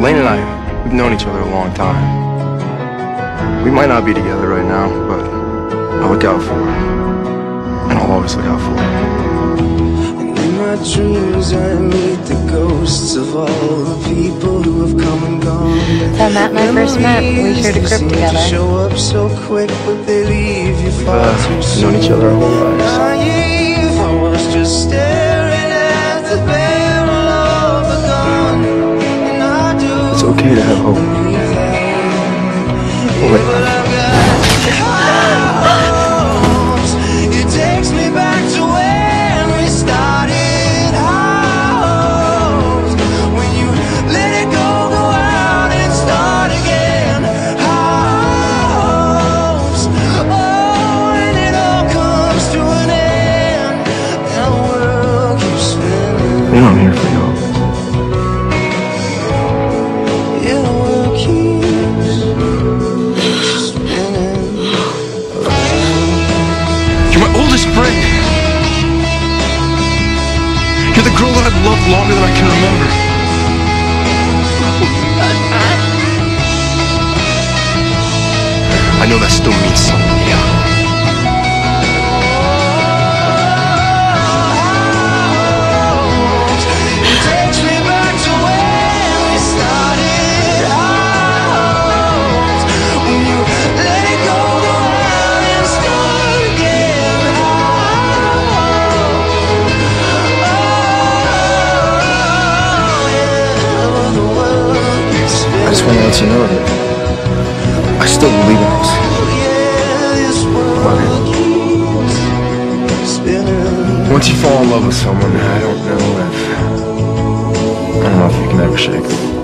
Lane and I, we've known each other a long time. We might not be together right now, but I look out for her. And I'll always look out for her. And in my dreams I meet the ghosts of all the people who have come and gone. So Matt and I first met. We shared a Memories, they crib seem to together. Show up so quick, but they leave you far Uh, we've soon. known each other our whole lives. And the world keeps spinning. You know I'm here for you. I've loved longer than I can remember. I know that still means something, yeah. I just want to let you know that I still believe in us. World. Once you fall in love with someone, I don't know if I don't know if you can ever shake them.